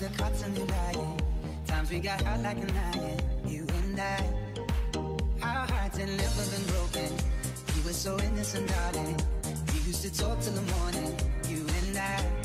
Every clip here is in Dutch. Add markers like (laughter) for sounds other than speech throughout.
the cops and they're lying. Times we got hot like an iron, you and I. Our hearts had never been broken. You were so innocent, darling. We used to talk till the morning, you and I.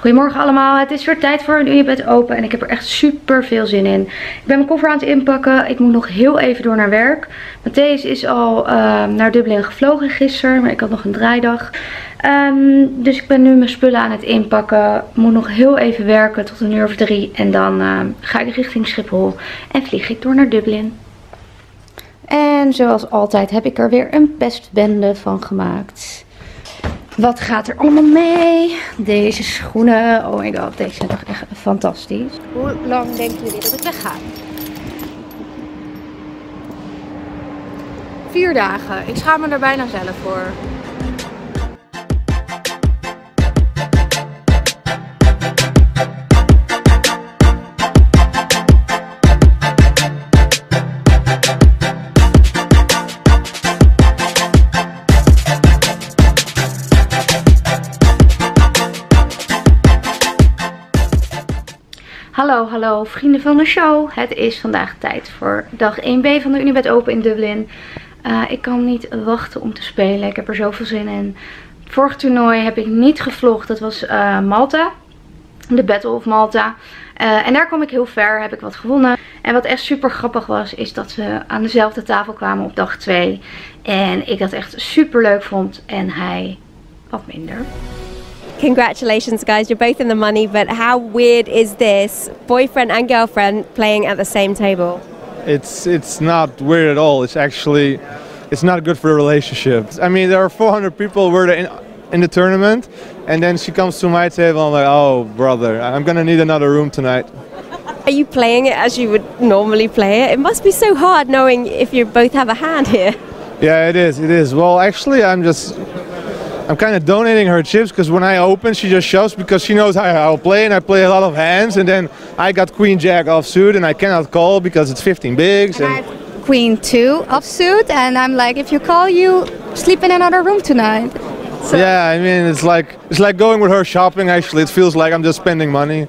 Goedemorgen allemaal, het is weer tijd voor een Unibed open en ik heb er echt super veel zin in. Ik ben mijn koffer aan het inpakken, ik moet nog heel even door naar werk. Matthäus is al ehm, naar Dublin gevlogen gisteren, maar ik had nog een draaidag. Ehm, dus ik ben nu mijn spullen aan het inpakken, moet nog heel even werken tot een uur of drie. En dan ehm, ga ik richting Schiphol en vlieg ik door naar Dublin. En zoals altijd heb ik er weer een pestbende van gemaakt. Wat gaat er allemaal mee? Deze schoenen. Oh my god, deze zijn toch echt fantastisch. Hoe lang denken jullie dat ik wegga? Vier dagen. Ik schaam me er bijna zelf voor. Hallo, vrienden van de show. Het is vandaag tijd voor dag 1B van de Unibed Open in Dublin. Eh, ik kan niet wachten om te spelen. Ik heb er zoveel zin in. Het vorige toernooi heb ik niet gevlogd. Dat was eh, Malta. De Battle of Malta. Eh, en daar kwam ik heel ver. Heb ik wat gewonnen. En wat echt super grappig was. Is dat we aan dezelfde tafel kwamen op dag 2. En ik dat echt super leuk vond. En hij wat minder. Congratulations, guys. You're both in the money, but how weird is this? Boyfriend and girlfriend playing at the same table. it's it's not weird at all. It's actually it's not good for the relationship. I mean, there are 400 people were in in the tournament, and then she comes to my table. I'm like, oh brother, I'm gonna need another room tonight. Are you playing it as you would normally play it? It must be so hard knowing if you both have a hand here. Yeah, it is. It is. Well, actually, I'm just. I'm kind of donating her chips because when I open, she just shoves because she knows how I'll play and I play a lot of hands. And then I got Queen Jack offsuit and I cannot call because it's 15 bigs. And I And queen two offsuit, and I'm like, if you call, you sleep in another room tonight. yeah, I mean, it's like it's like going with her shopping. Actually, it feels like I'm just spending money.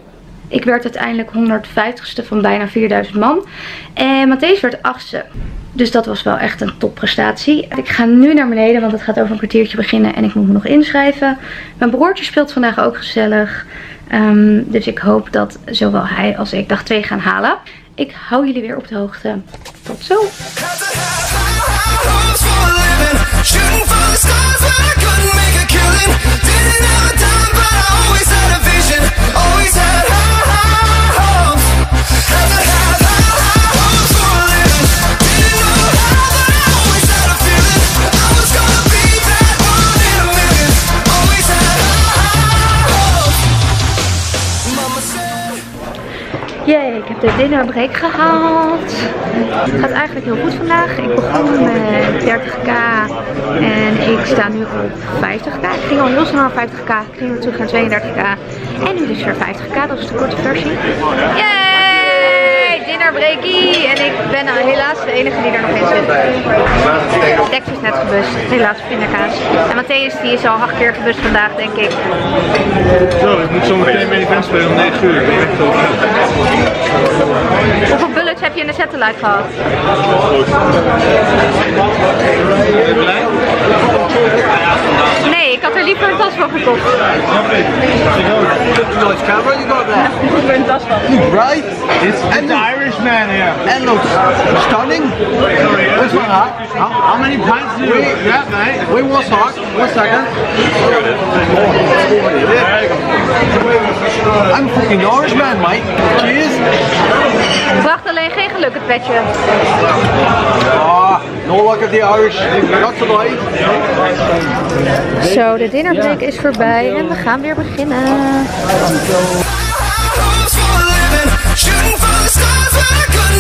Ik werd uiteindelijk 150ste van bijna 4000 man. En Matthäus werd 8ste. Dus dat was wel echt een topprestatie. Ik ga nu naar beneden, want het gaat over een kwartiertje beginnen. En ik moet me nog inschrijven. Mijn broertje speelt vandaag ook gezellig. Ehm, dus ik hoop dat zowel hij als ik dag 2 gaan halen. Ik hou jullie weer op de hoogte. Tot zo! De dinnerbreak gehaald. Het gaat eigenlijk heel goed vandaag. Ik begon met 30k en ik sta nu op 50k. Ik ging al heel snel naar 50k, ik ging weer terug naar 32k. En nu dus weer 50k, dat is de korte versie. Dinnerbreakie! En ik ben nou helaas de enige die er nog in zit. Dex is net gebust, helaas pindakaas. En Matthäus die is al acht keer gebust vandaag, denk ik. Zo, ik moet zo meteen mee spelen om 9 uur. Ik ben echt bullets heb je in de satellite gehad? Nee, ik had er liever een tas van gekocht. nice camera you got there. Liever een tas van. Look bright. It's the Irishman here. And looks stunning. Where's my heart? How, how many pints do you grab, mate? Wait, what's heart? One second. I'm fucking Irishman, mate. Cheers. Het petje. Ah, no luck of the Irish. Not tonight. Zo, de dinnerbreak is voorbij en we gaan weer beginnen. Shooting for the stars,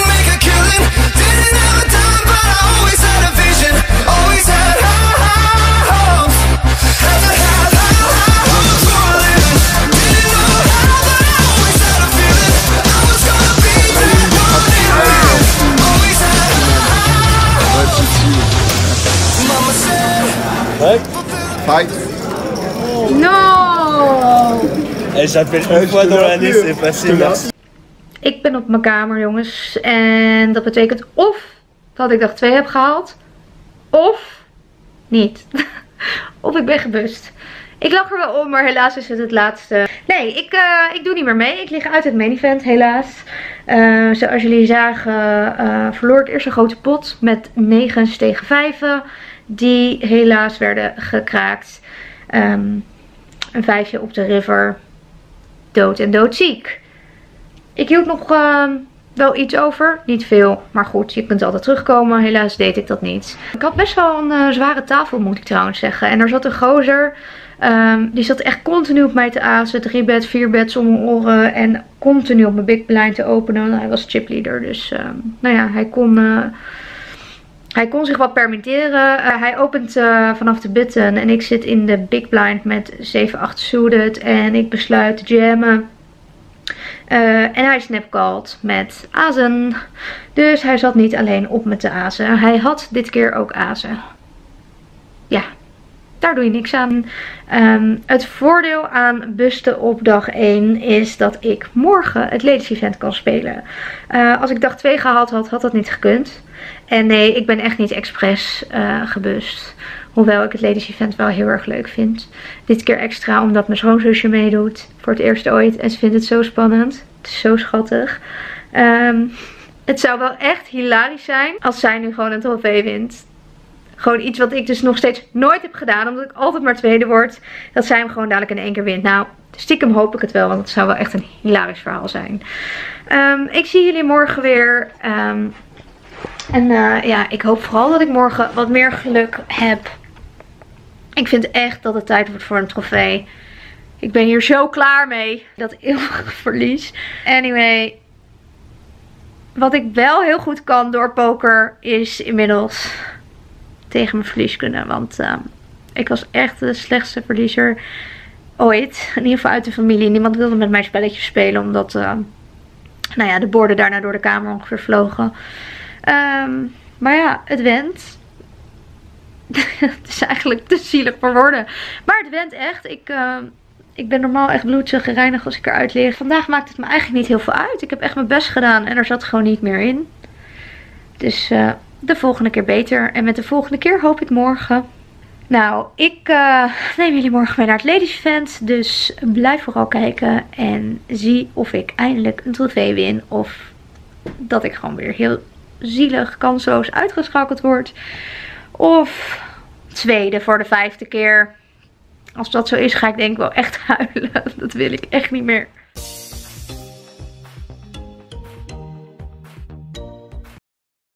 Fight. No! Et j'appelle une fois dans l'année, c'est facile, merci. Ik ben op mijn kamer, jongens. En dat betekent of dat ik dag 2 heb gehaald. Of niet. (laughs) of ik ben gebust. Ik lach er wel om, maar helaas is het het laatste. Nee, ik, eh, ik doe niet meer mee. Ik lig uit het main event, helaas. Eh, zoals jullie zagen, eh, verloor ik eerst een grote pot met 9 tegen 5. Die helaas werden gekraakt. Ehm, een vijfje op de river. Dood en doodziek. Ik hield nog ehm, wel iets over. Niet veel, maar goed, je kunt altijd terugkomen. Helaas deed ik dat niet. Ik had best wel een eh, zware tafel, moet ik trouwens zeggen. En er zat een gozer. ehm, die zat echt continu op mij te azen. Drie bed, vier beds om mijn oren. En continu op mijn big blind te openen. Hij was chipleader. Dus nou ja, hij kon... eh, hij kon zich wat permitteren. Eh, hij opent eh, vanaf de button en ik zit in de big blind met 7-8 suited. En ik besluit te jammen. Eh, en hij snapcalled met azen. Dus hij zat niet alleen op me te azen. Hij had dit keer ook azen. Ja, daar doe je niks aan. Ehm, het voordeel aan busten op dag 1 is dat ik morgen het ladies event kan spelen. Eh, als ik dag 2 gehaald had, had dat niet gekund. En nee, ik ben echt niet expres eh, gebust. Hoewel ik het ladies event wel heel erg leuk vind. Dit keer extra omdat mijn schoonzusje meedoet. Voor het eerst ooit. En ze vindt het zo spannend. Het is zo schattig. Ehm, het zou wel echt hilarisch zijn als zij nu gewoon een trofee wint. Gewoon iets wat ik dus nog steeds nooit heb gedaan. Omdat ik altijd maar tweede word. Dat zij hem gewoon dadelijk in één keer wint. Nou, stiekem hoop ik het wel. Want het zou wel echt een hilarisch verhaal zijn. Ehm, ik zie jullie morgen weer. Ehm, en eh, ja, ik hoop vooral dat ik morgen wat meer geluk heb. Ik vind echt dat het tijd wordt voor een trofee. Ik ben hier zo klaar mee. Dat eeuwige verlies. Anyway. Wat ik wel heel goed kan door poker is inmiddels tegen mijn verlies kunnen. Want ehm, ik was echt de slechtste verliezer ooit. In ieder geval uit de familie. Niemand wilde met mij spelletjes spelen. Omdat ehm, nou ja, de borden daarna door de kamer ongeveer vlogen. Ehm, maar ja, het went. (laughs) het is eigenlijk te zielig voor woorden. Maar het went echt. Ik, ik ben normaal echt bloedzig gereinigd als ik eruit lig. Vandaag maakt het me eigenlijk niet heel veel uit. Ik heb echt mijn best gedaan en er zat gewoon niet meer in. Dus eh, de volgende keer beter. En met de volgende keer hoop ik morgen. Nou, ik eh, neem jullie morgen mee naar het ladies event. Dus blijf vooral kijken. En zie of ik eindelijk een trofee win. Of dat ik gewoon weer heel zielig, kansloos uitgeschakeld word. Of tweede voor de vijfde keer. Als dat zo is, ga ik denk ik wel echt (laughs) huilen. Dat wil ik echt niet meer.